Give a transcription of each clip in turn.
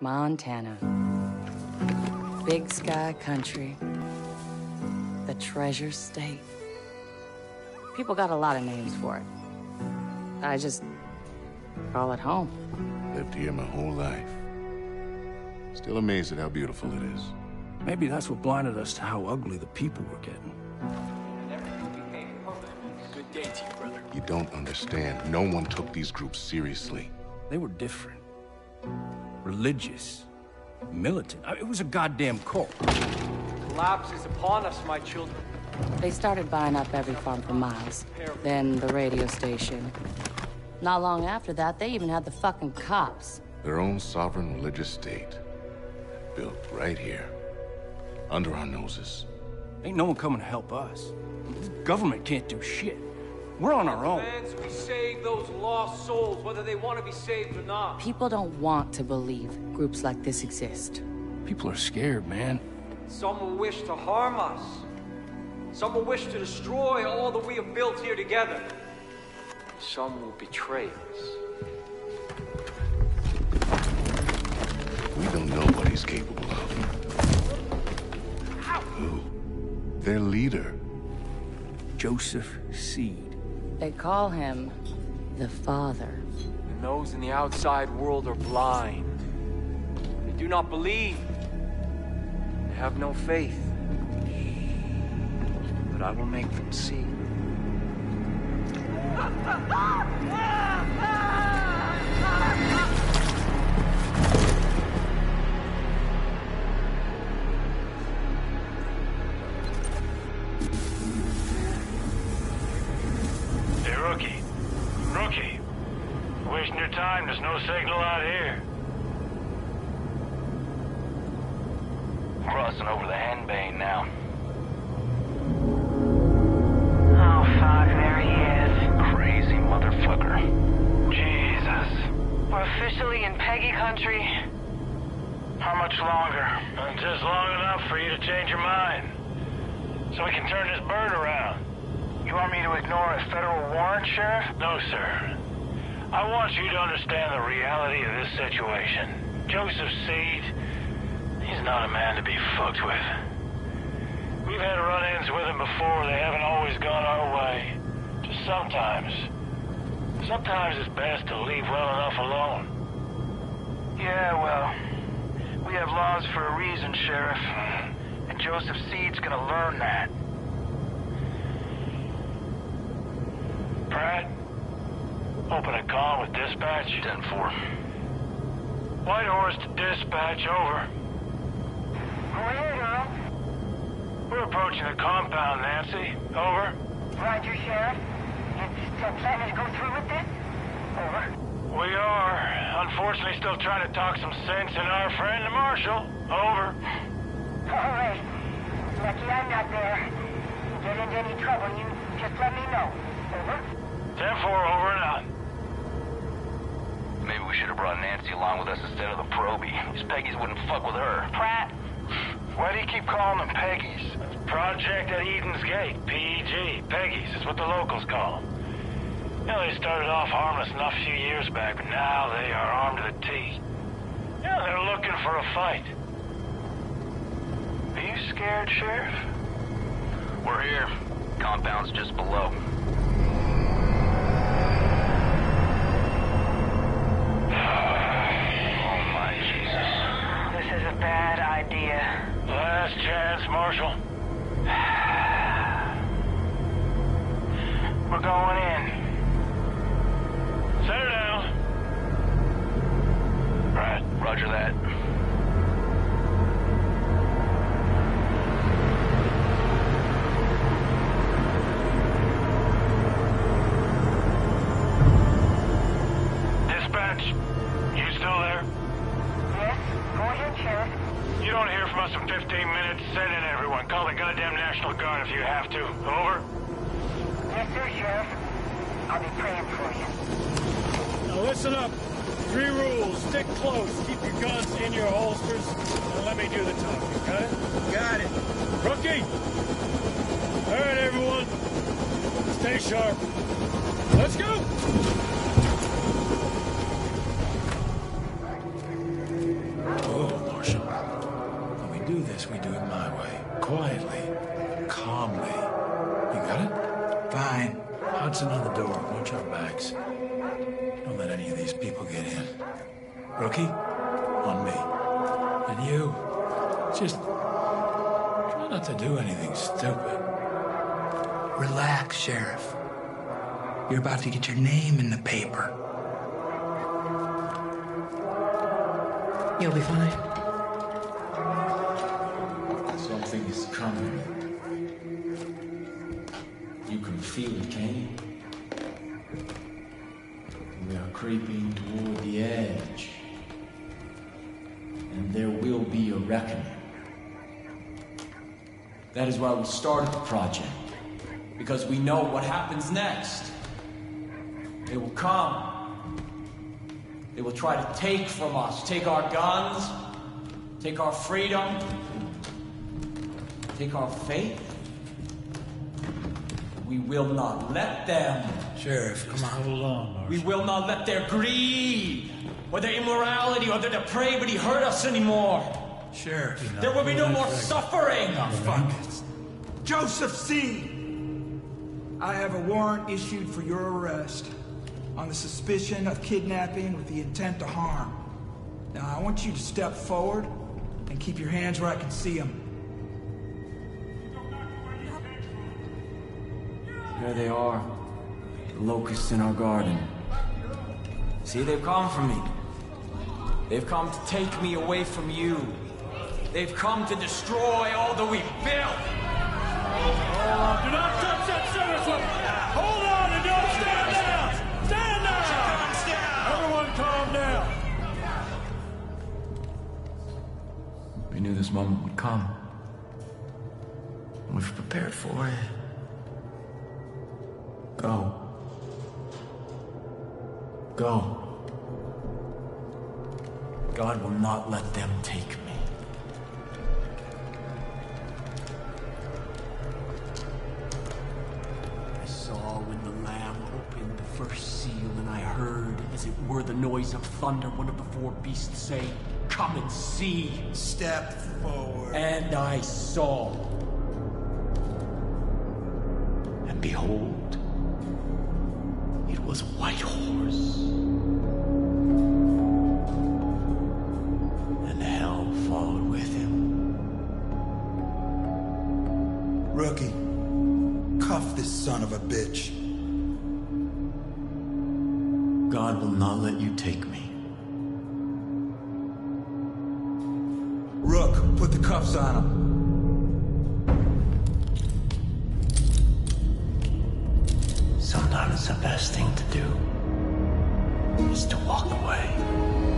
Montana. Big sky country. The treasure state. People got a lot of names for it. I just call it home. Lived here my whole life. Still amazed at how beautiful it is. Maybe that's what blinded us to how ugly the people were getting. Good day to you, brother. You don't understand. No one took these groups seriously. They were different. Religious. Militant. I- It was a goddamn cult. Collapse is upon us, my children. They started buying up every farm for miles. Then the radio station. Not long after that, they even had the fucking cops. Their own sovereign religious state. Built right here. Under our noses. Ain't no one coming to help us. The government can't do shit. We're on our own. Plans we save those lost souls, whether they want to be saved or not. People don't want to believe groups like this exist. People are scared, man. Some will wish to harm us. Some will wish to destroy all that we have built here together. Some will betray us. We don't know what he's capable of. Who? Their leader. Joseph Seed. They call him the Father. And those in the outside world are blind. They do not believe. They have no faith. But I will make them see. Crossing over the Henbane now. Oh, fuck, there he is. Crazy motherfucker. Jesus. We're officially in Peggy country. How much longer? Just long enough for you to change your mind. So we can turn this bird around. You want me to ignore a federal warrant, Sheriff? No, sir. I want you to understand the reality of this situation. Joseph Seed, he's not a man to be fucked with. We've had run-ins with them before. They haven't always gone our way. Just sometimes. Sometimes it's best to leave well enough alone. Yeah, well, we have laws for a reason, Sheriff. And Joseph Seed's gonna learn that. Pratt, open a call with dispatch. 10-4. White Horse to dispatch, over. Go ahead, Earl. We're approaching the compound, Nancy. Over. Roger, Sheriff. You still planning to go through with this? Over. We are. Unfortunately, still trying to talk some sense in our friend, the Marshal. Over. All right. Lucky I'm not there. You get into any trouble, you just let me know. Over. 10-4, over and out. Maybe we should have brought Nancy along with us instead of the Proby. These Peggies wouldn't fuck with her. Pratt. Why do you keep calling them Peggies? Project at Eden's Gate, PEG. Peggies is what the locals call them. You know, they started off harmless enough a few years back, but now they are armed to the teeth. Yeah, they're looking for a fight. Are you scared, Sheriff? We're here. Compound's just below. Oh my Jesus. This is a bad idea. Last chance, Marshal. We're going in. You're about to get your name in the paper. You'll be fine. Something is coming. You can feel it, can you? We are creeping toward the edge. And there will be a reckoning. That is why we started the project. Because we know what happens next. They will come. They will try to take from us, take our guns, take our freedom, take our faith. We will not let them. Sheriff, come on. Hold on, We will not let their greed, or their immorality, or their depravity hurt us anymore. Sheriff. There will be no more suffering. fuck. Joseph Seed. I have a warrant issued for your arrest on the suspicion of kidnapping with the intent to harm. Now, I want you to step forward and keep your hands where I can see them. There they are. The locusts in our garden. See, they've come for me. They've come to take me away from you. They've come to destroy all that we've built. Hold on. Do not touch that center foot. Hold knew this moment would come. We've prepared for it. Go. Go. God will not let them take me. I saw when the Lamb opened the first seal, and I heard, as it were the noise of thunder, one of the four beasts say, Come and see. Step forward. And I saw. And behold, it was a white horse. And hell followed with him. Rookie, cuff this son of a bitch. God will not let you take me. Rook, put the cuffs on him. Sometimes the best thing to do is to walk away.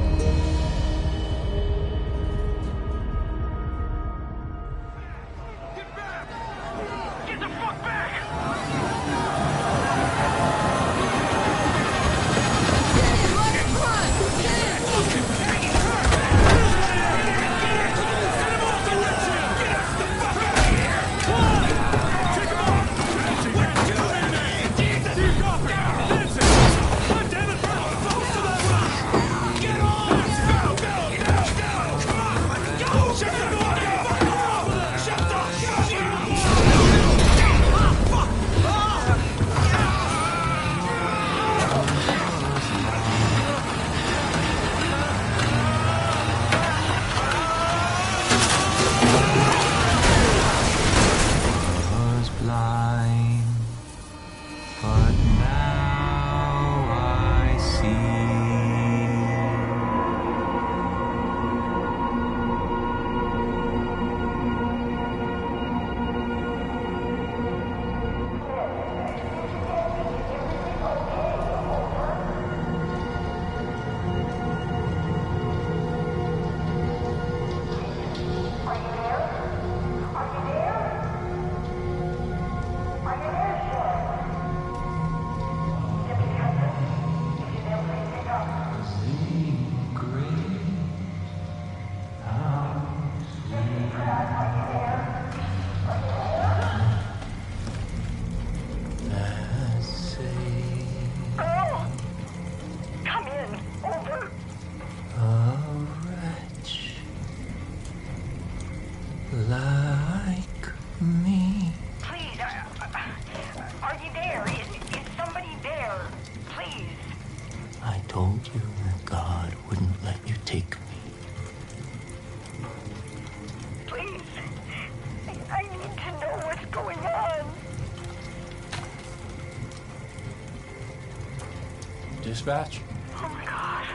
Dispatch? Oh my god.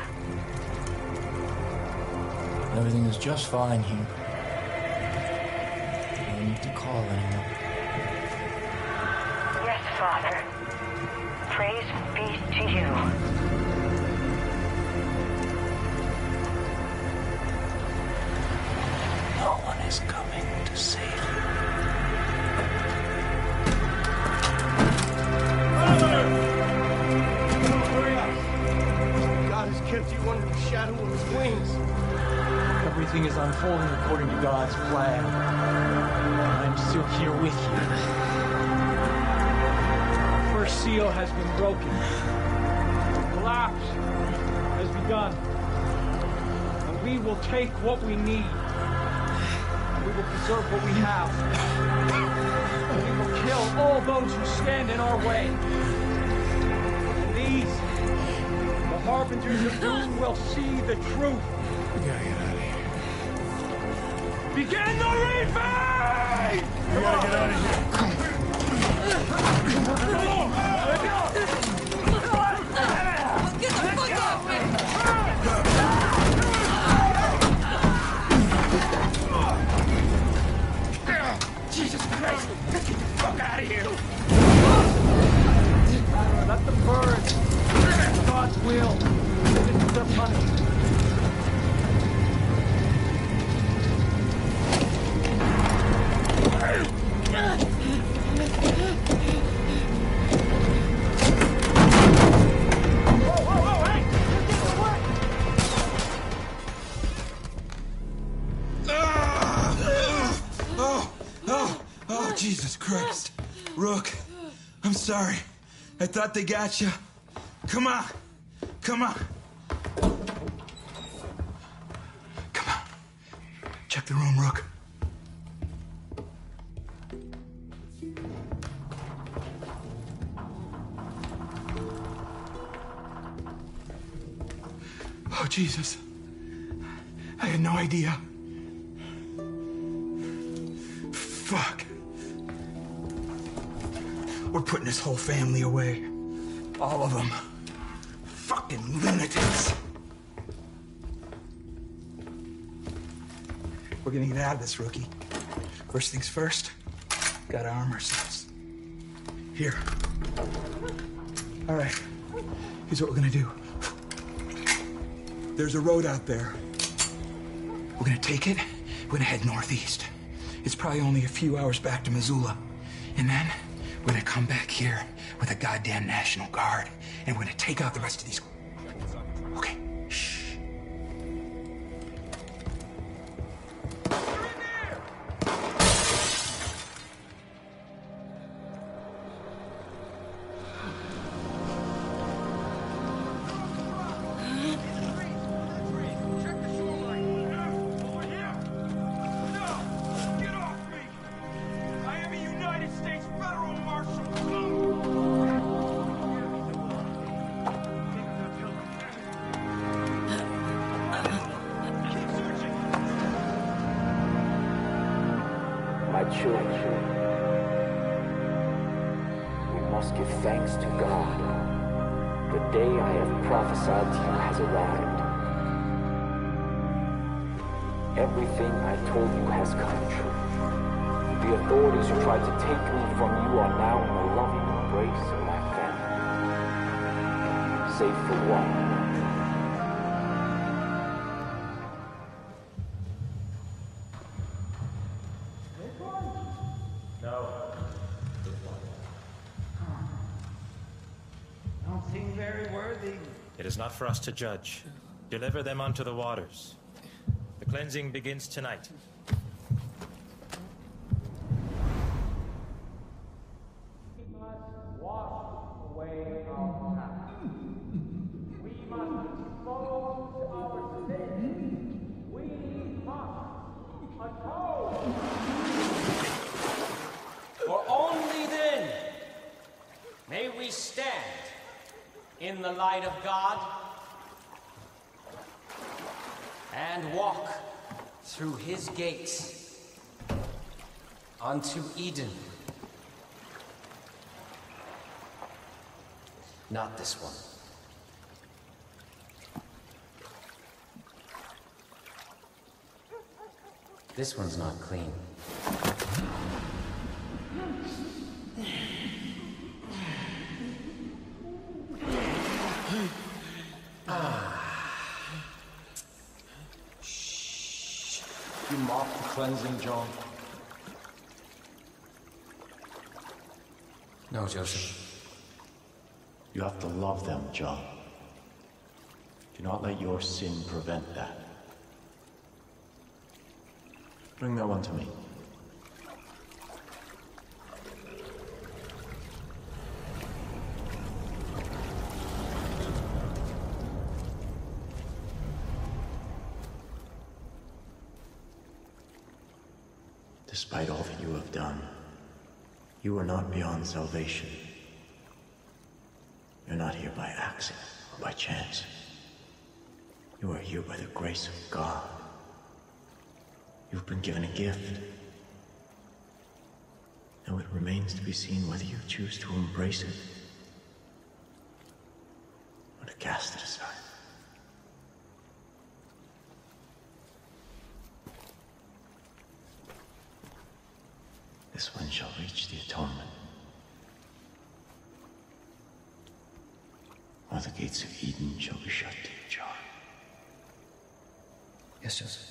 Everything is just fine here. No need to call anyone. Yes, Father. Praise be to you. His wings. Everything is unfolding according to God's plan. I'm still here with you. First seal has been broken. The collapse has begun. And we will take what we need. We will preserve what we have. We will kill all those who stand in our way. The of doom, will see the truth. We gotta get out of here. Begin the reaping! We gotta get out of here. Get the fuck off me! Jesus Christ! Get the fuck out of here! Let them burn. It's God's will. Sorry. I thought they got you. Come on. Come on. Come on. Check the room, Rook. Oh, Jesus. I had no idea. We're putting this whole family away. All of them. Fucking lunatics. We're gonna get out of this, rookie. First things first, gotta arm ourselves. Here. All right. Here's what we're gonna do. There's a road out there. We're gonna take it. We're gonna head northeast. It's probably only a few hours back to Missoula. And then we're gonna come back here with a goddamn National Guard. And we're gonna take out the rest of these. It is not for us to judge. Deliver them unto the waters. The cleansing begins tonight. For only then may we stand in the light of God. and walk through his gates unto Eden. Not this one. This one's not clean. Shh. You mock the cleansing, John. Joseph. You have to love them, John. Do not let your sin prevent that. Bring that one to me. Despite all that you have done, you beyond salvation. You're not here by accident or by chance. You are here by the grace of God. You've been given a gift. Now it remains to be seen whether you choose to embrace it or to cast it aside. This one shall reach the atonement. Or the gates of Eden shall be shut to you, John. Yes, Joseph.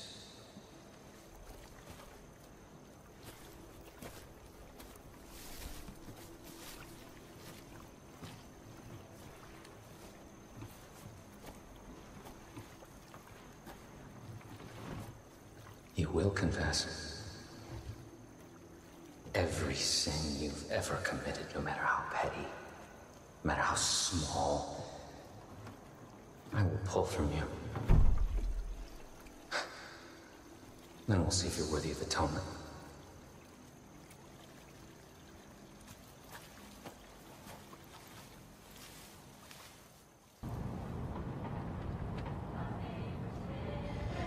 You will confess every sin you've ever committed, no matter how petty, no matter how small. I will pull from you. Then we'll see if you're worthy of atonement.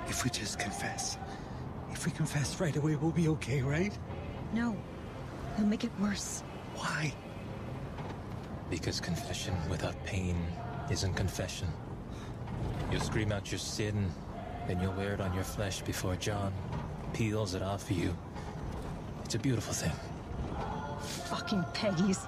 If we just confess. If we confess right away, we'll be okay, right? No. He'll make it worse. Why? Because confession without pain isn't confession. You'll scream out your sin, then you'll wear it on your flesh before John peels it off of you. It's a beautiful thing. Fucking Peggy's.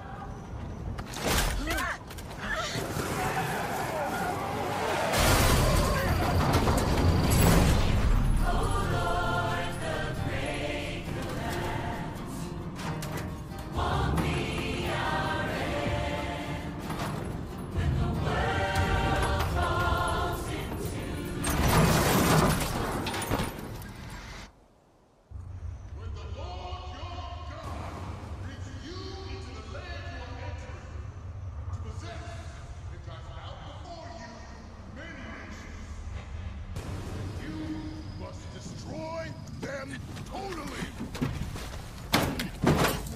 Totally.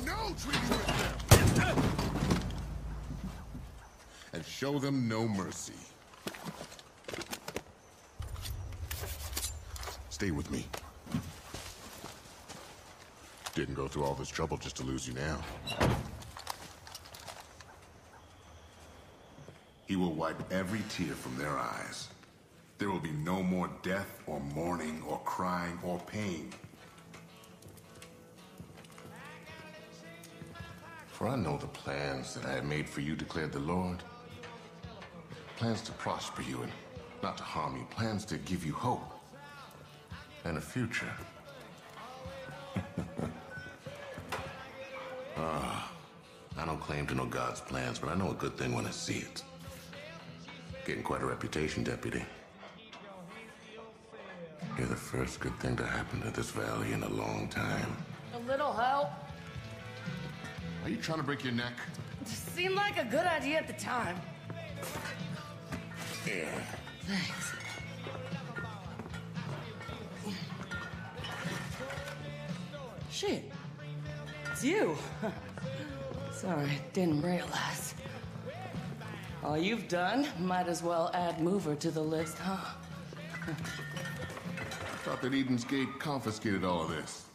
No treaty with them. And show them no mercy. Stay with me. Didn't go through all this trouble just to lose you now. He will wipe every tear from their eyes. There will be no more death or mourning or crying or pain. For I know the plans that I have made for you, declared the Lord. Plans to prosper you and not to harm you. Plans to give you hope and a future. ah, I don't claim to know God's plans, but I know a good thing when I see it. Getting quite a reputation, Deputy. You're the first good thing to happen to this valley in a long time. A little help. Are you trying to break your neck? Seemed like a good idea at the time. Yeah. Thanks. Shit. It's you. Sorry, didn't realize. All you've done, might as well add Mover to the list, huh? I Thought that Eden's Gate confiscated all of this.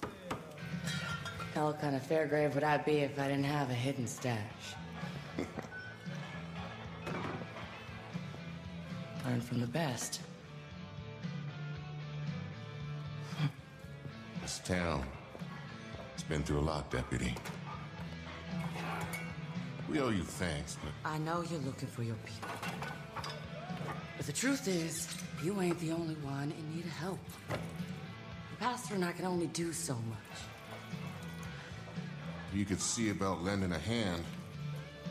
Hell kind of Fairgrave would I be if I didn't have a hidden stash? Learn from the best. This town, it's been through a lot, Deputy. We owe you thanks, but I know you're looking for your people. But the truth is, you ain't the only one in need of help. The pastor and I can only do so much. If you could see about lending a hand.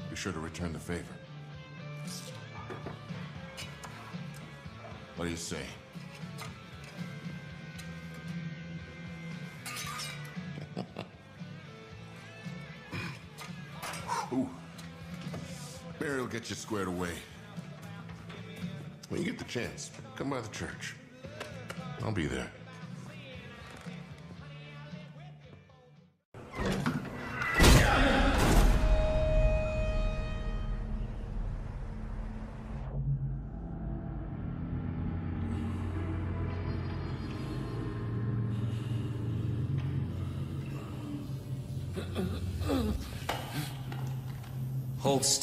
Be sure to return the favor. What do you say? Ooh. Barry will get you squared away. When you get the chance, come by the church. I'll be there.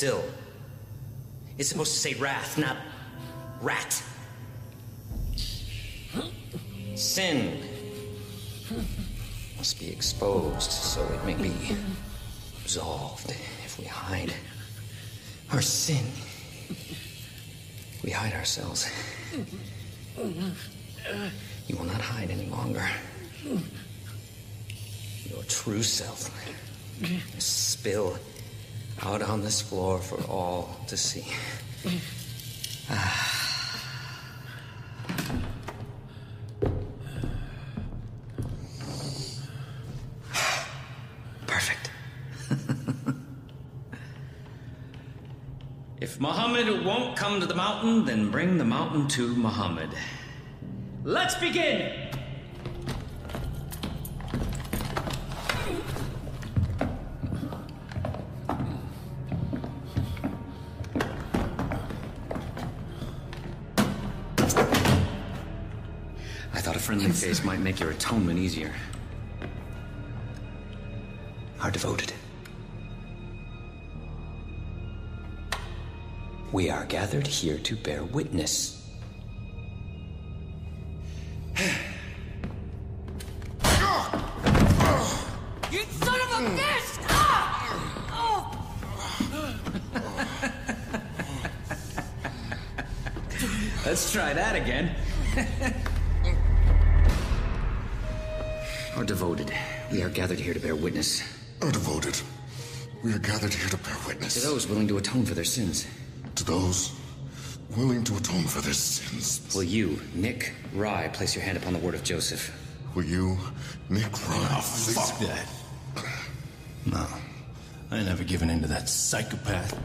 Still. It's supposed to say wrath, not rat. Sin must be exposed so it may be absolved if we hide our sin. We hide ourselves. You will not hide any longer. Your true self will spill out on this floor for all to see. Perfect. if Muhammad won't come to the mountain, then bring the mountain to Muhammad. Let's begin! Thought a friendly face might make your atonement easier. Are devoted. We are gathered here to bear witness. You son of a bitch! Ah! Let's try that again. We are gathered here to bear witness. Are devoted. We are gathered here to bear witness. To those willing to atone for their sins. To those willing to atone for their sins. Will you, Nick Rye, place your hand upon the word of Joseph? Will you, Nick Rye? Oh, fuck that. No. I ain't never given in to that psychopath.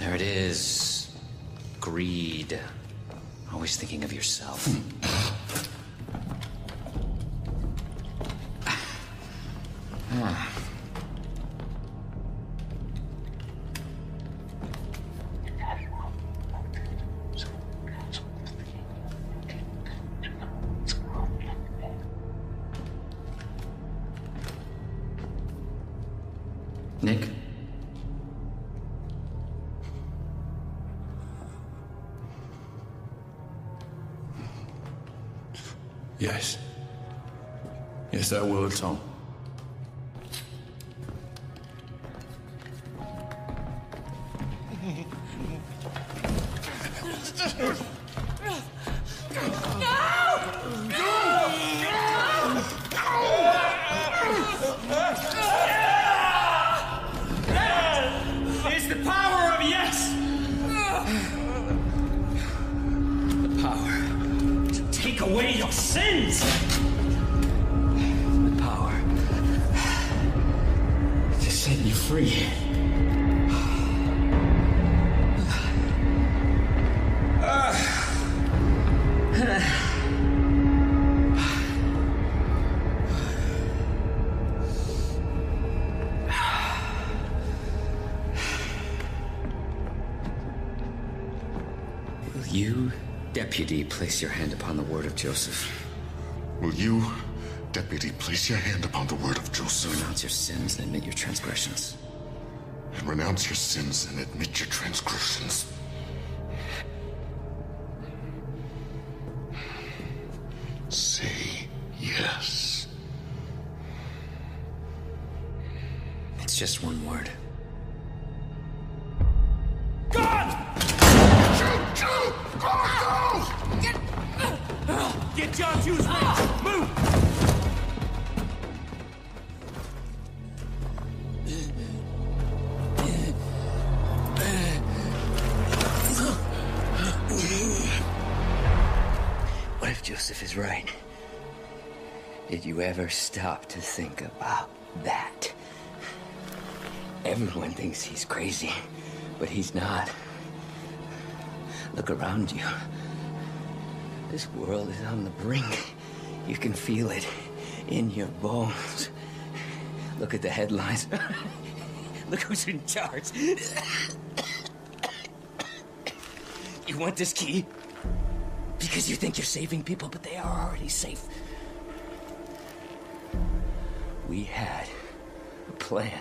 There it is. Greed. Always thinking of yourself. Deputy, place your hand upon the word of Joseph. Will you, Deputy, place your hand upon the word of Joseph? Renounce your sins and admit your transgressions. And renounce your sins and admit your transgressions. Say yes. It's just one word. Stop to think about that? Everyone thinks he's crazy, but he's not. Look around you. This world is on the brink. You can feel it in your bones. Look at the headlines. Look who's in charge. you want this key? Because you think you're saving people, but they are already safe. We had a plan.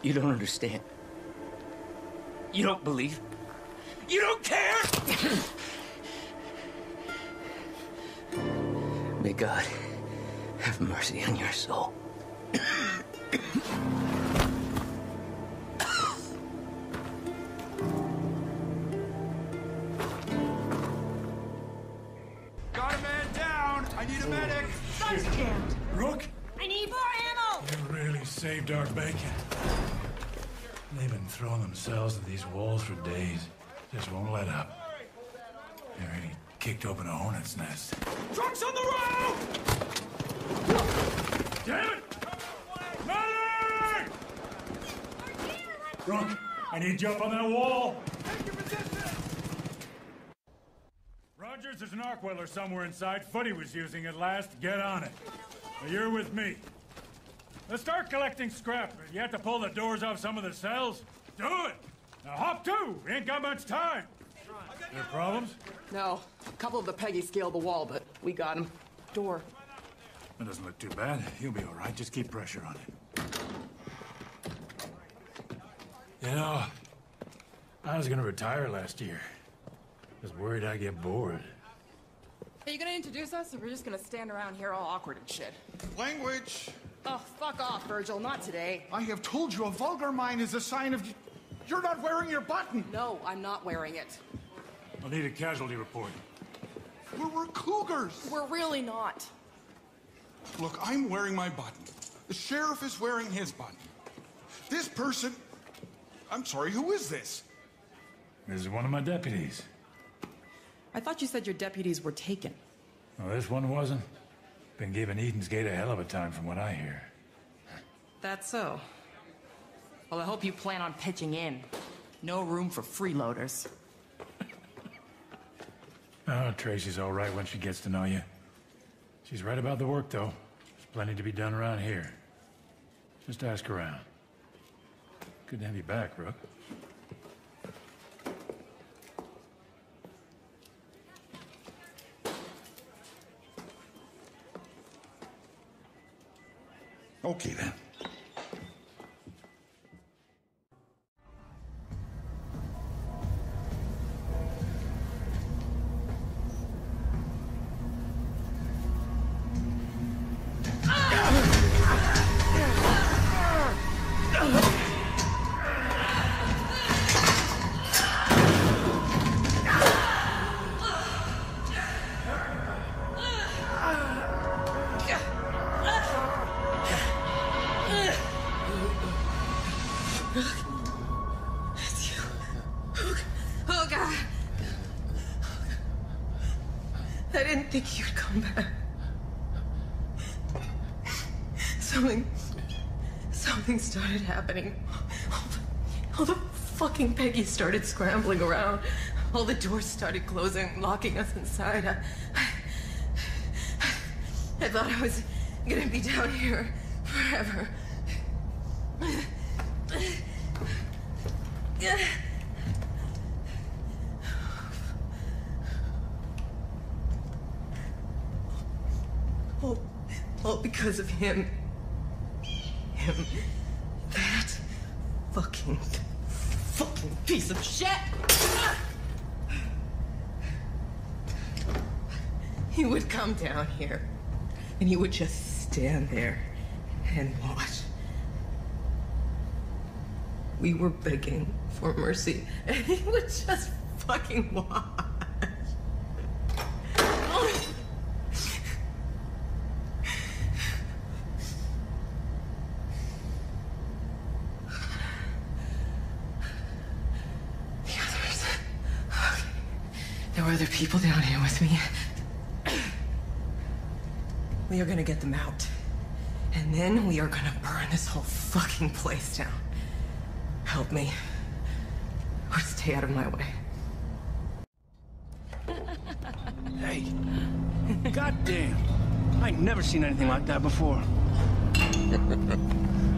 You don't understand. You don't believe. You don't care! May God have mercy on your soul. Saved our bacon. They've been throwing themselves at these walls for days. Just won't let up. They really kicked open a hornet's nest. Trucks on the road! Damn it! Medic! Rook, I need you up on that wall. Rogers, there's an arc welder somewhere inside. Footy was using it last. Get on it. Now you're with me. Let's start collecting scrap. You have to pull the doors off some of the cells. Do it! Now hop to! We ain't got much time. There problems? No. A couple of the Peggy scaled the wall, but we got him. Door. That doesn't look too bad. You'll be all right. Just keep pressure on it. You know, I was gonna retire last year. Was worried I'd get bored. Are you gonna introduce us, or we're just gonna stand around here all awkward and shit? Language! Oh, fuck off, Virgil. Not today. I have told you a vulgar mind is a sign of. You're not wearing your button! No, I'm not wearing it. I'll need a casualty report. We're, we're cougars! We're really not. Look, I'm wearing my button. The sheriff is wearing his button. This person. I'm sorry, who is this? This is one of my deputies. I thought you said your deputies were taken. Well, this one wasn't. Been giving Eden's Gate a hell of a time from what I hear. That's so. Well, I hope you plan on pitching in. No room for freeloaders. Oh, Tracy's all right when she gets to know you. She's right about the work, though. There's plenty to be done around here. Just ask around. Good to have you back, Rook. Okay, then. happening. All the, fucking Peggy started scrambling around. All the doors started closing, locking us inside. I, I, I thought I was gonna be down here forever. All, all because of him. Here and he would just stand there and watch. We were begging for mercy and he would just fucking watch. The others. There were other people down here with me. We are gonna get them out. And then we are gonna burn this whole fucking place down. Help me. Or stay out of my way. Hey. Goddamn. I ain't never seen anything like that before.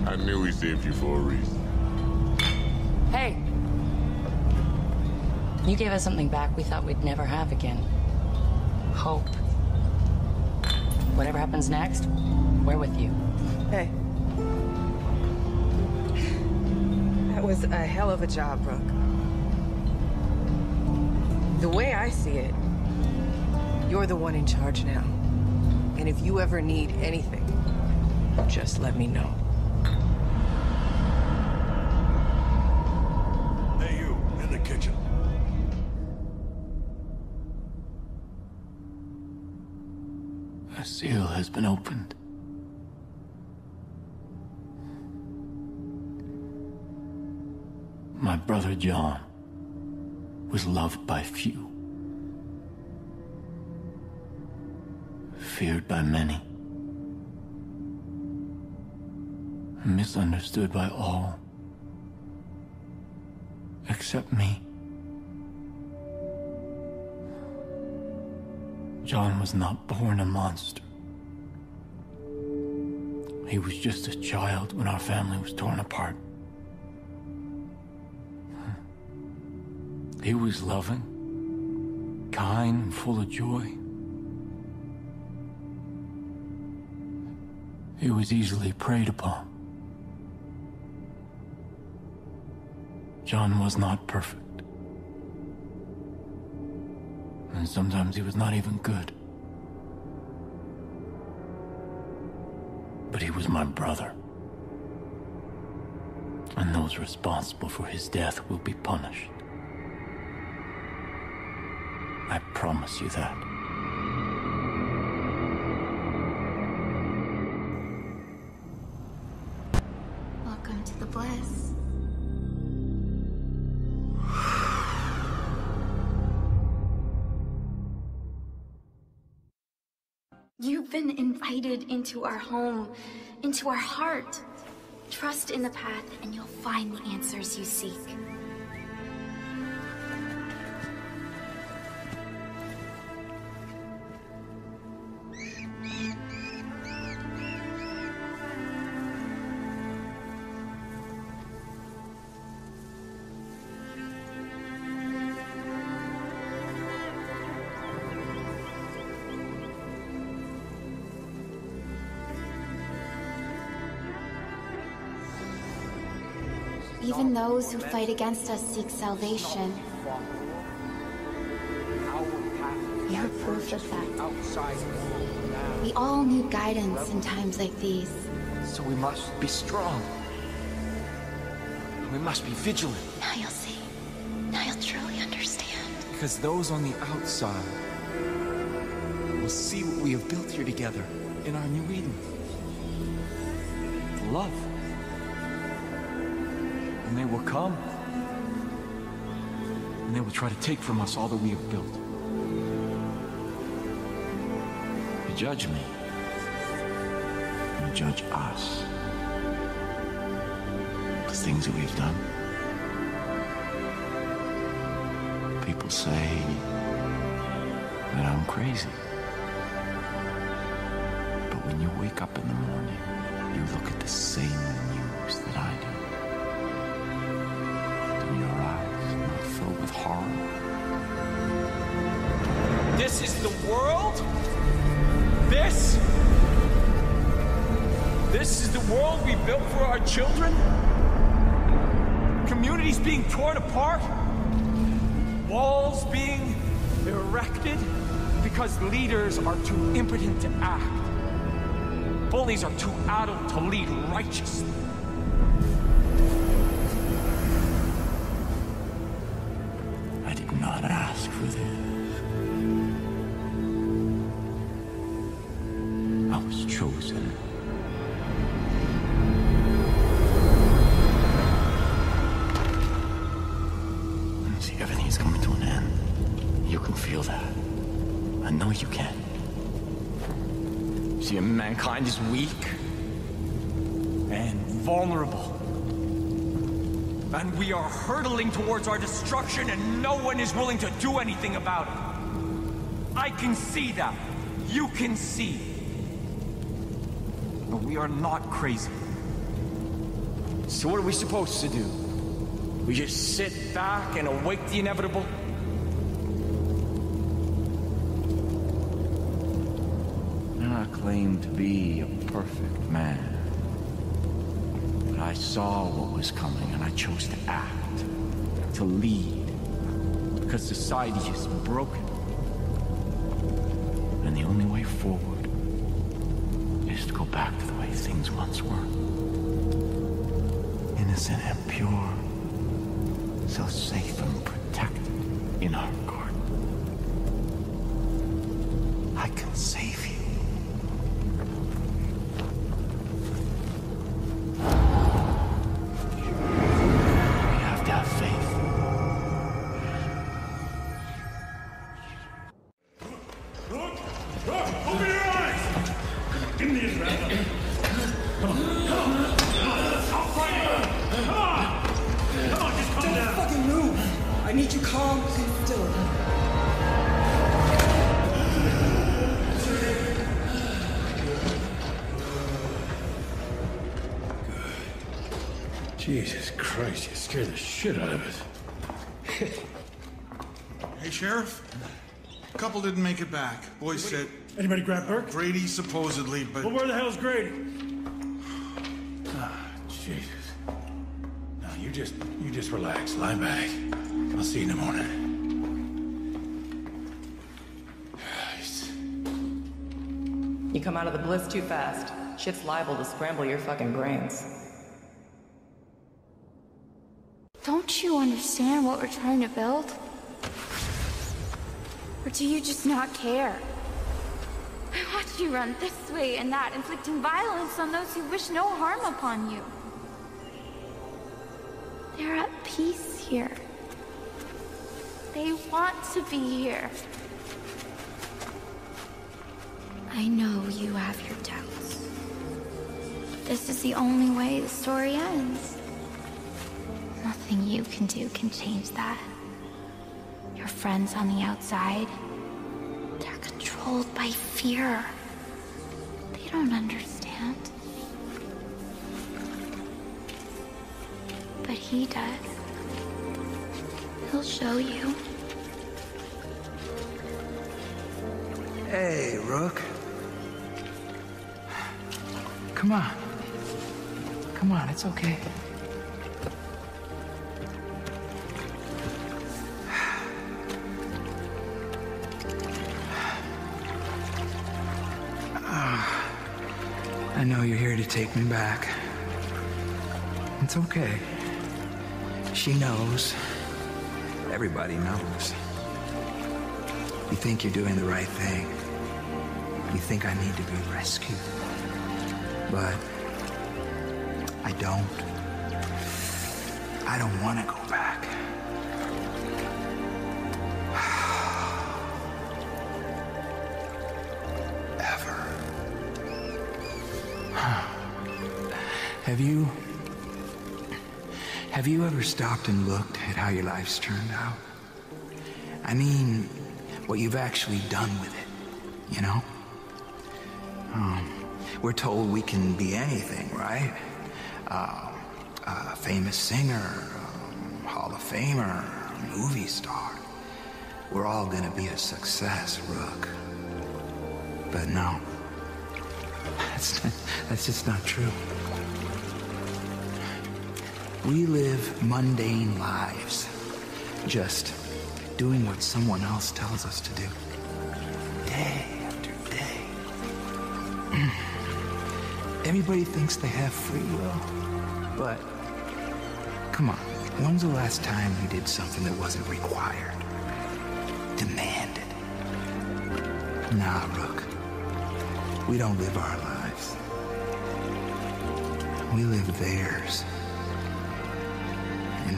I knew he saved you for a reason. Hey. You gave us something back we thought we'd never have again. Hope. Whatever happens next, we're with you. Hey. That was a hell of a job, Rook. The way I see it, you're the one in charge now. And if you ever need anything, just let me know. Seal has been opened. My brother John was loved by few, feared by many, misunderstood by all except me. John was not born a monster. He was just a child when our family was torn apart. He was loving, kind, and full of joy. He was easily preyed upon. John was not perfect. And sometimes he was not even good. But he was my brother. And those responsible for his death will be punished. I promise you that. Into our home, into our heart. Trust in the path, and you'll find the answers you seek. Those who fight against us seek salvation. You're proof of that. We all need guidance in times like these. So we must be strong. We must be vigilant. Now you'll see. Now you'll truly understand. Because those on the outside will see what we have built here together in our new Eden. Love. They will come. And they will try to take from us all that we have built. You judge me. You judge us. The things that we've done. People say that I'm crazy. But when you wake up in the morning, you look at the same news that I. Do horror? This is the world? This This is the world we built for our children? Communities being torn apart? Walls being erected? Because leaders are too impotent to act. Bullies are too addled to lead righteously. Destruction, and no one is willing to do anything about it. I can see that. You can see. But we are not crazy. So what are we supposed to do? We just sit back and await the inevitable? I claim to be a perfect man. But I saw what was coming and I chose to act, to lead. Because society is broken. And the only way forward is to go back to the way things once were. Innocent and pure. So safe and protected in our Jesus Christ, you scared the shit out of us. Hey, Sheriff. A couple didn't make it back. Boys said. Anybody grab Burke? Grady supposedly, but. Well, where the hell's Grady? Ah, Jesus. No, you just, you just relax. Lie back. I'll see you in the morning. You come out of the bliss too fast. Shit's liable to scramble your fucking brains. Don't you understand what we're trying to build? Or do you just not care? I watch you run this way and that, inflicting violence on those who wish no harm upon you. They're at peace here. They want to be here. I know you have your doubts. But this is the only way the story ends. Nothing you can do can change that. Your friends on the outside, they're controlled by fear. They don't understand. But he does. He'll show you. Hey, Rook. Come on. Come on, it's okay. Know you're here to take me back. It's okay. She knows. Everybody knows. You think you're doing the right thing. You think I need to be rescued. But I don't. I don't want to go back. Have you. Have you ever stopped and looked at how your life's turned out? I mean, what you've actually done with it, you know? Um, we're told we can be anything, right? Uh, a famous singer, um, Hall of Famer, movie star. We're all gonna be a success, Rook. But no. That's, that's just not true. We live mundane lives, just doing what someone else tells us to do. Day after day. Everybody thinks they have free will, but come on, when's the last time you did something that wasn't required? Demanded? Nah, Rook. We don't live our lives. We live theirs.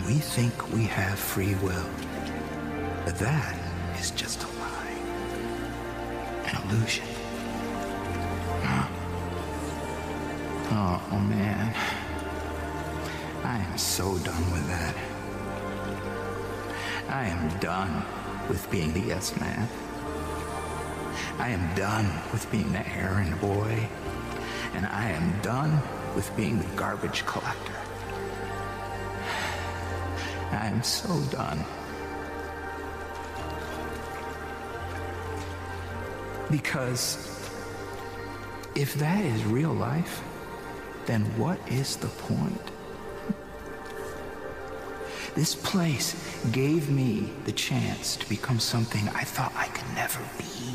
And we think we have free will. But that is just a lie. An illusion. Oh, oh, man. I am so done with that. I am done with being the yes man. I am done with being the errand boy. And I am done with being the garbage collector. I am so done. Because if that is real life, then what is the point? This place gave me the chance to become something I thought I could never be.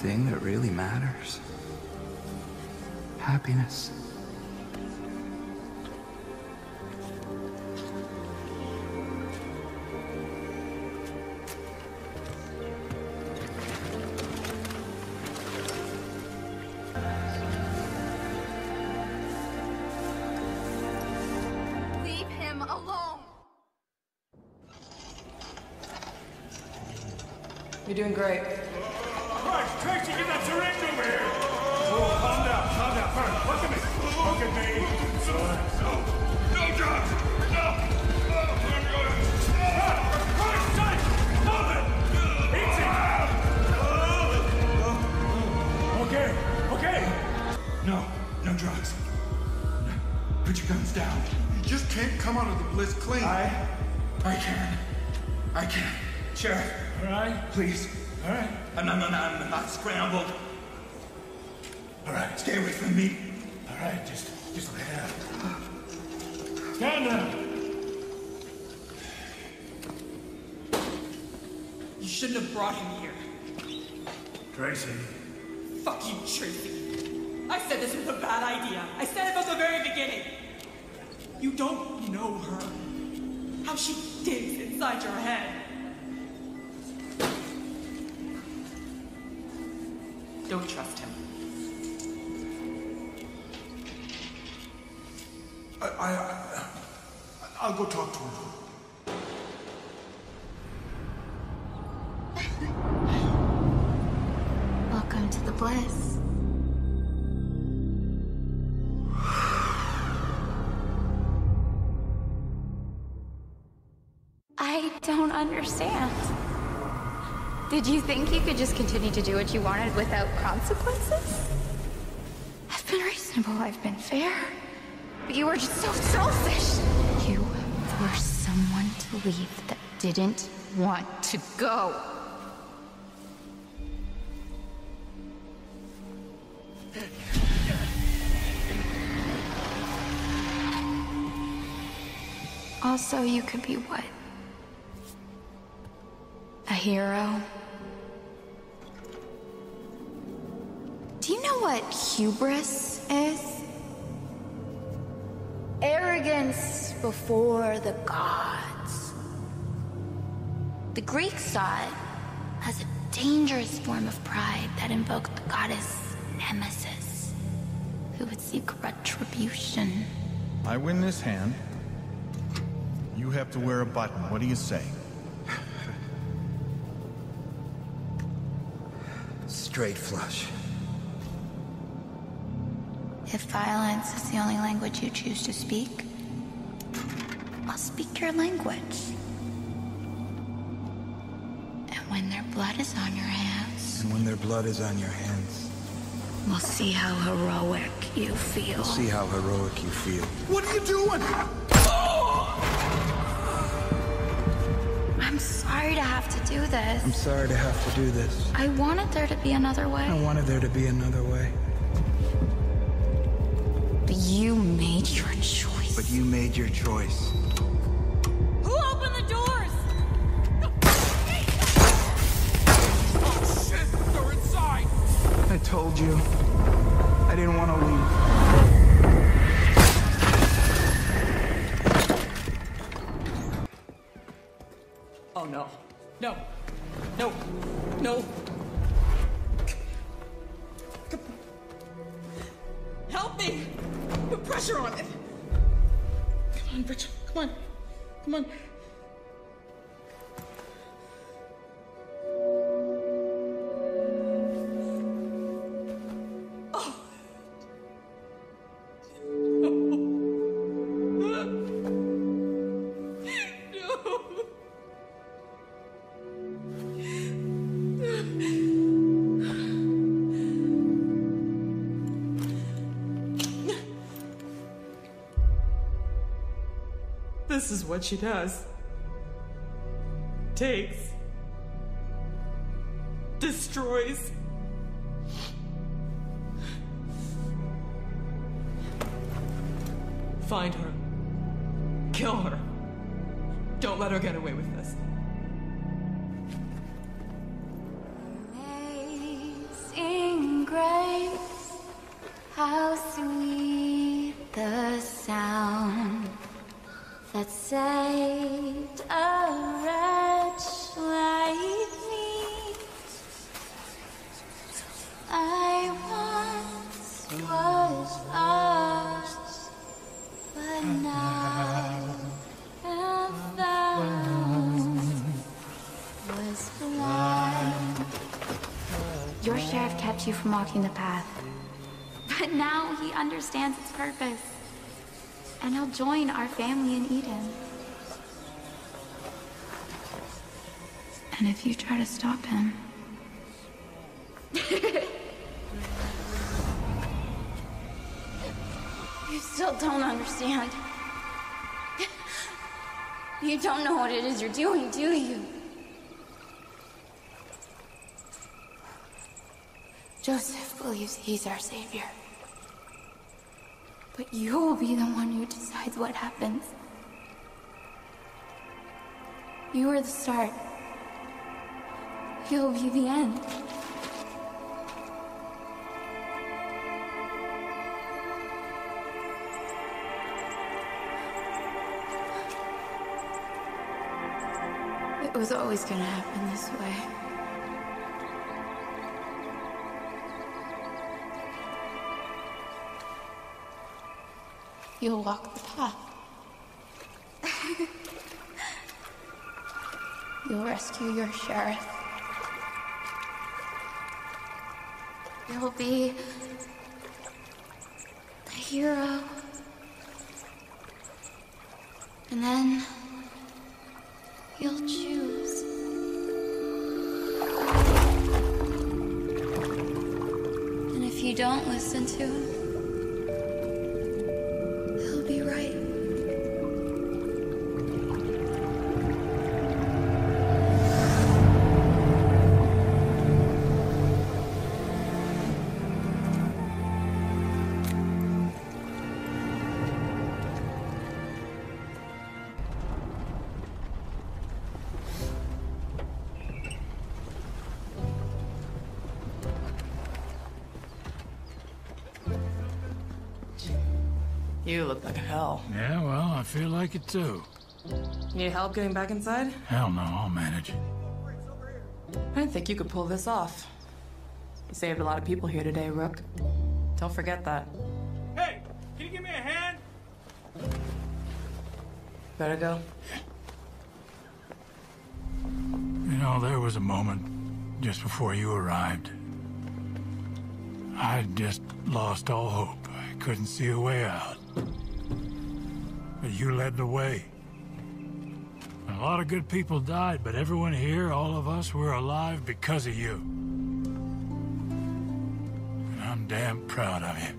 Thing that really matters? Happiness. Don't trust him. I, I, I, I'll go talk to him. Welcome to the bliss. I don't understand. Did you think you could just continue to do what you wanted without consequences? I've been reasonable, I've been fair. But you were just so selfish. You forced someone to leave that didn't want to go. Also, you could be what? A hero? Hubris is? Arrogance before the gods. The Greeks saw it as a dangerous form of pride that invoked the goddess Nemesis, who would seek retribution. I win this hand. You have to wear a button. What do you say? Straight flush. If violence is the only language you choose to speak, I'll speak your language. And when their blood is on your hands, And when their blood is on your hands, we'll see how heroic you feel. we'll see how heroic you feel. What are you doing? I'm sorry to have to do this. I'm sorry to have to do this. I wanted there to be another way. I wanted there to be another way. But you made your choice. But you made your choice. Who opened the doors? Oh, shit! They're inside! I told you. I didn't want to leave. What she does. Takes. Destroys. Find her. Kill her. Don't let her get away with this. Kept you from walking the path. But now he understands its purpose. And he'll join our family in Eden. And if you try to stop him. you still don't understand. You don't know what it is you're doing, do you? Joseph believes he's our savior. But you will be the one who decides what happens. You are the start. He'll be the end. It was always gonna happen this way. You'll walk the path. You'll rescue your sheriff. You'll be the hero. And then you'll choose. And if you don't listen to him, You look like hell. Yeah, well, I feel like it too. Need help getting back inside? Hell no, I'll manage. I didn't think you could pull this off. You saved a lot of people here today, Rook. Don't forget that. Hey, can you give me a hand? Better go. You know, there was a moment just before you arrived. I just lost all hope. I couldn't see a way out. You led the way. A A lot of good people died, but everyone here, all of us, we're alive because of you. And I'm damn proud of you.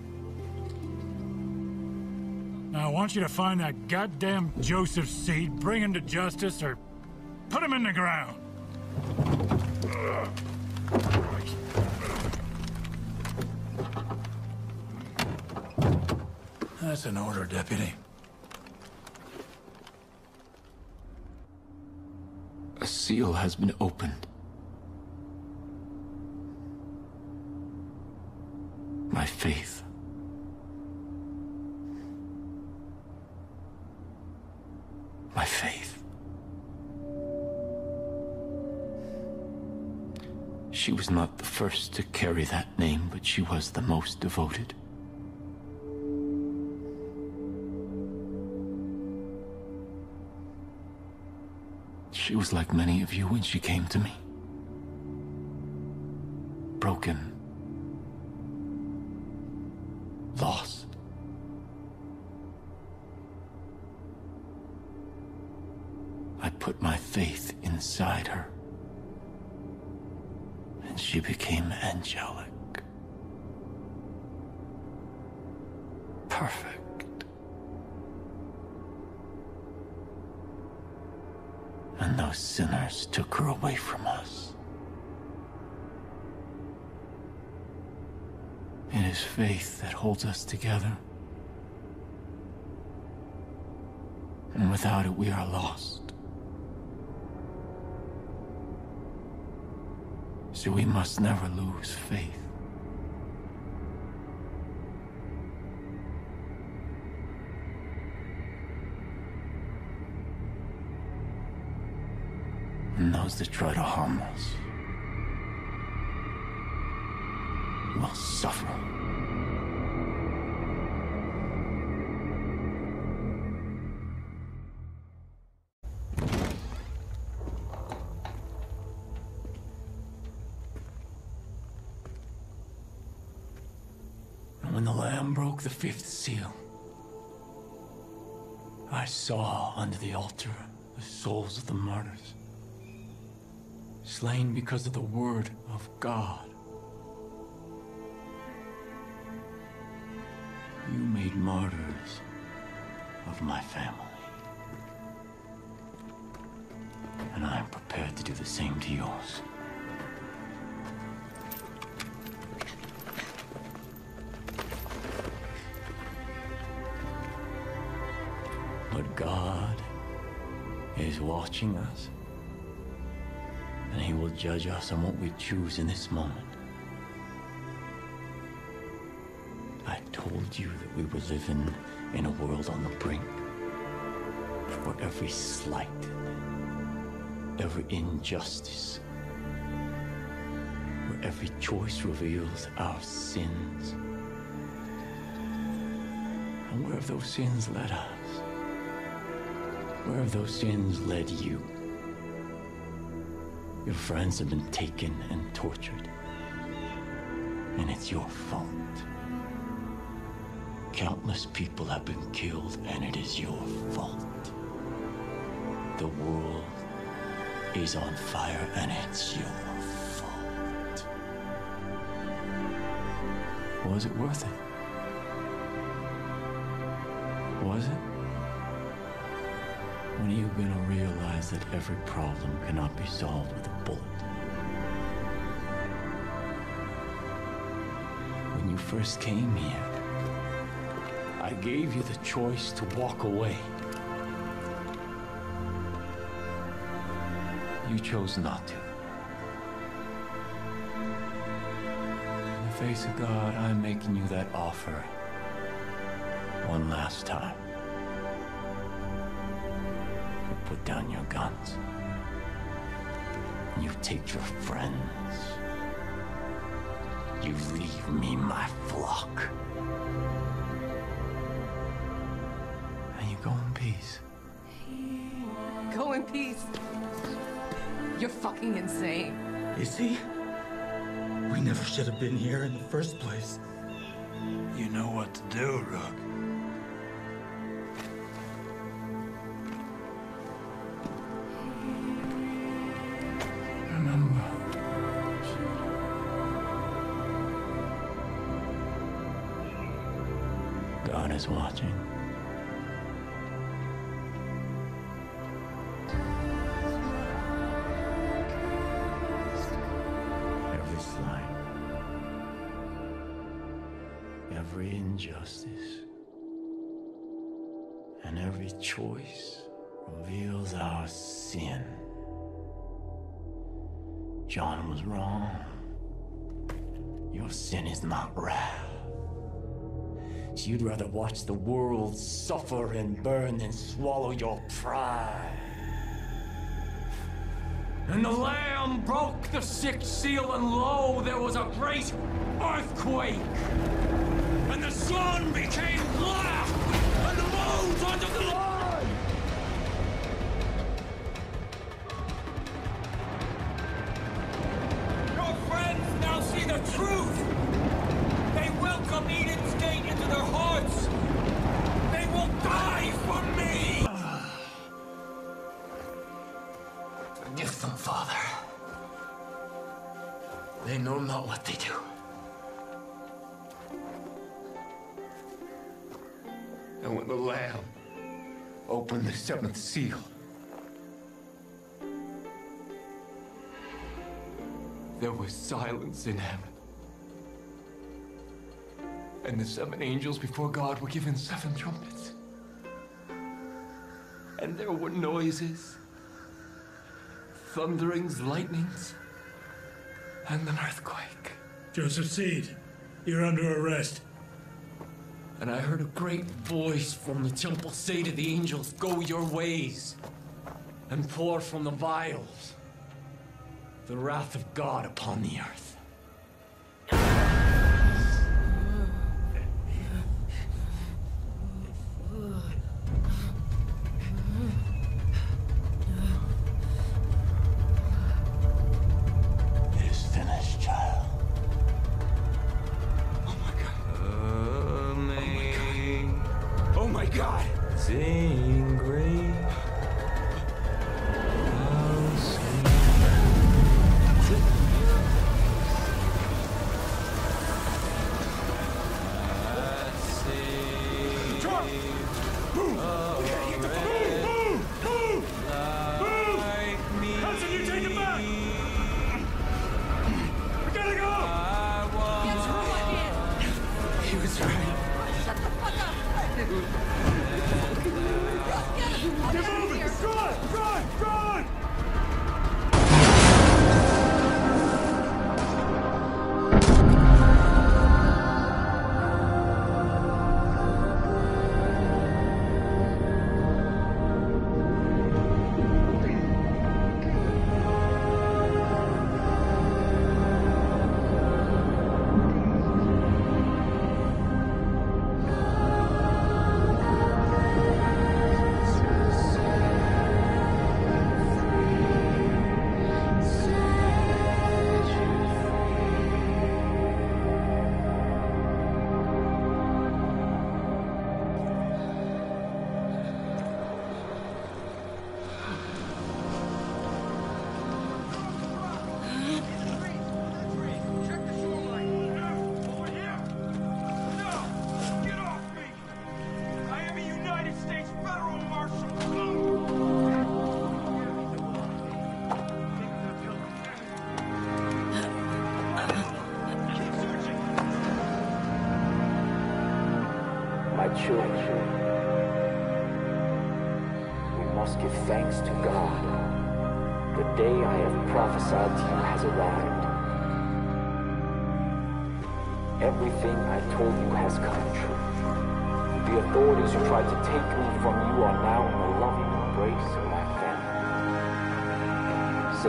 Now, I want you to find that goddamn Joseph Seed, bring him to justice, or put him in the ground. That's an order, Deputy. A seal has been opened. My faith. My faith. She was not the first to carry that name, but she was the most devoted. She was like many of you when she came to me. Broken. Lost. I put my faith inside her. And she became angelic. Those sinners took her away from us. It is faith that holds us together. And without it, we are lost. So we must never lose faith. And those that try to harm us will suffer. And when the Lamb broke the fifth seal, I saw under the altar the souls of the martyrs slain because of the word of God. You made martyrs of my family. And I am prepared to do the same to yours. But God is watching us judge us on what we choose in this moment. I told you that we were living in a world on the brink, where every slight, every injustice, where every choice reveals our sins. And where have those sins led us? Where have those sins led you? Your friends have been taken and tortured. And it's your fault. Countless people have been killed, and it is your fault. The world is on fire, and it's your fault. Was it worth it? Was it? When are you gonna realize that every problem cannot be solved with a bullet? When you first came here, I gave you the choice to walk away. You chose not to. In the face of God, I'm making you that offer one last time. Put down your guns. You take your friends. You leave me my flock. And you go in peace. Go in peace. You're fucking insane. Is he? We never should have been here in the first place. You know what to do, Rook. Watching. Every slight, every injustice, and every choice reveals our sin. John was wrong. Your sin is not wrath. You'd rather watch the world suffer and burn than swallow your pride. And the Lamb broke the sixth seal, and lo, there was a great earthquake. And the sun became black, and the moon under the line. Seventh seal, There was silence in heaven. And the seven angels before God were given seven trumpets. And there were noises, thunderings, lightnings, and an earthquake. Joseph Seed, you're under arrest. And I heard a great voice from the temple say to the angels, Go your ways, and pour from the vials the wrath of God upon the earth. He was right. Shut the fuck up! Get moving! Run! Run! Run!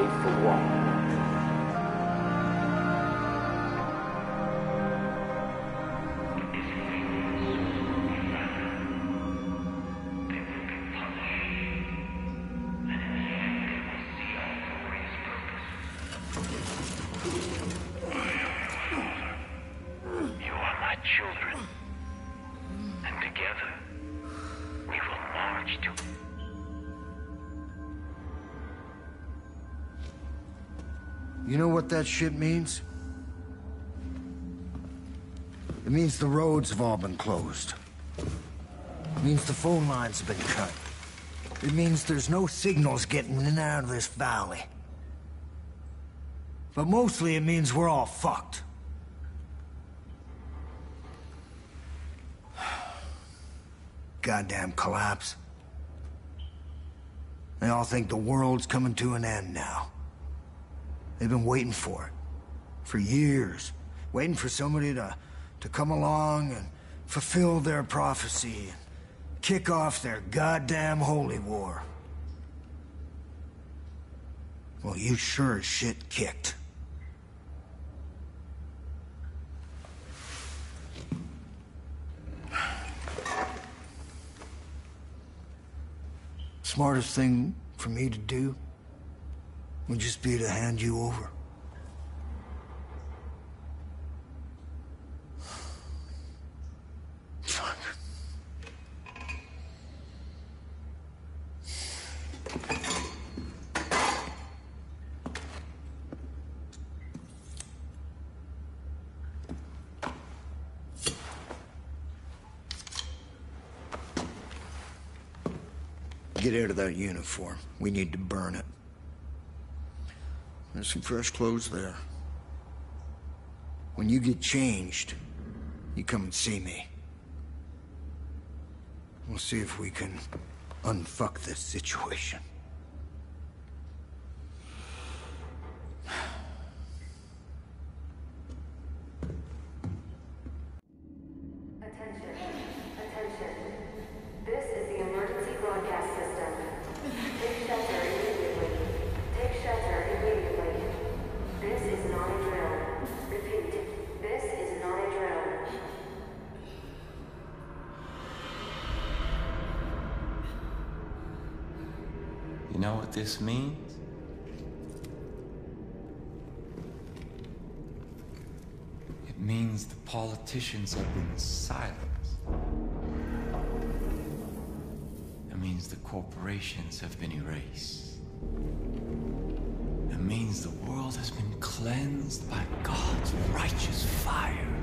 For one. You know what that shit means? It means the roads have all been closed. It means the phone lines have been cut. It means there's no signals getting in and out of this valley. But mostly it means we're all fucked. Goddamn collapse. They all think the world's coming to an end now. They've been waiting for it. For years. Waiting for somebody to, to come along and fulfill their prophecy and kick off their goddamn holy war. Well, you sure as shit kicked. Smartest thing for me to do would just be to hand you over. Get out of that uniform. We need to burn it. There's some fresh clothes there. When you get changed, you come and see me. We'll see if we can unfuck this situation. Attention. Attention. This is the emergency broadcast system. Take shelter immediately. Take shelter immediately. This is not a drill. Repeat. This is not a drill. You know this means? It means the politicians have been silenced. It means the corporations have been erased. It means the world has been cleansed by God's righteous fire.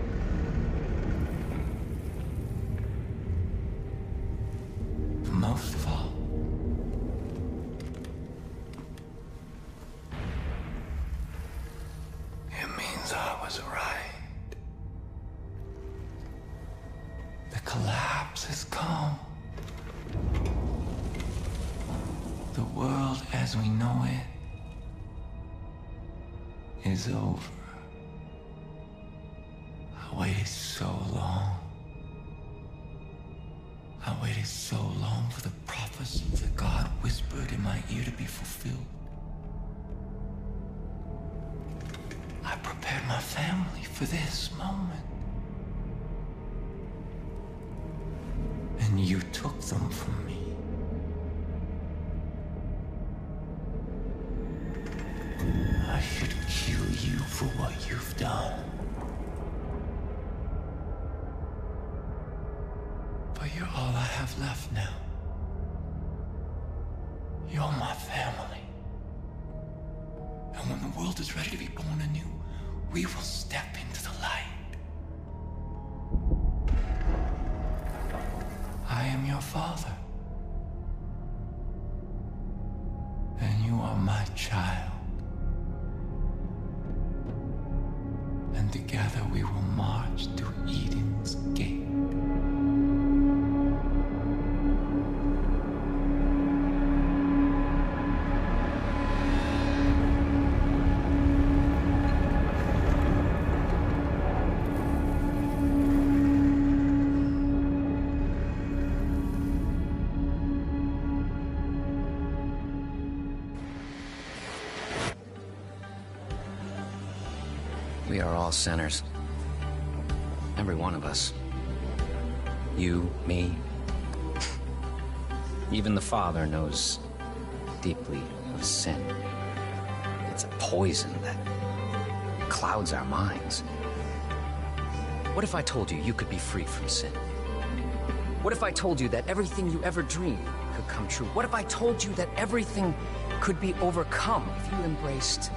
Are all sinners. Every one of us. You, me. Even the Father knows deeply of sin. It's a poison that clouds our minds. What if I told you you could be free from sin? What if I told you that everything you ever dreamed could come true? What if I told you that everything could be overcome if you embraced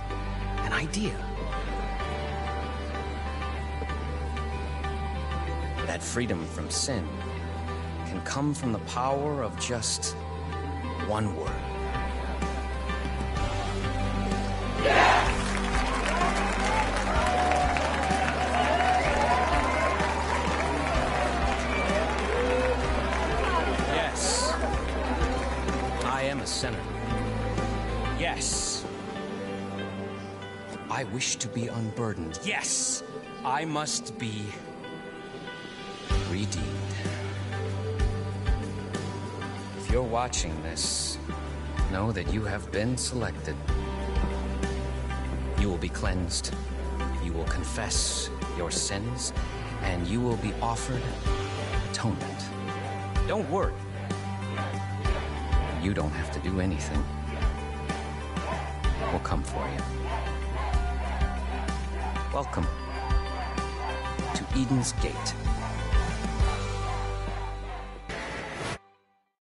an idea? Freedom from sin can come from the power of just one word. Yes. I am a sinner. Yes. I wish to be unburdened. Yes. I must be watching this, know that you have been selected. You will be cleansed. You will confess your sins, and you will be offered atonement. Don't worry. You don't have to do anything. We'll come for you. Welcome to Eden's Gate.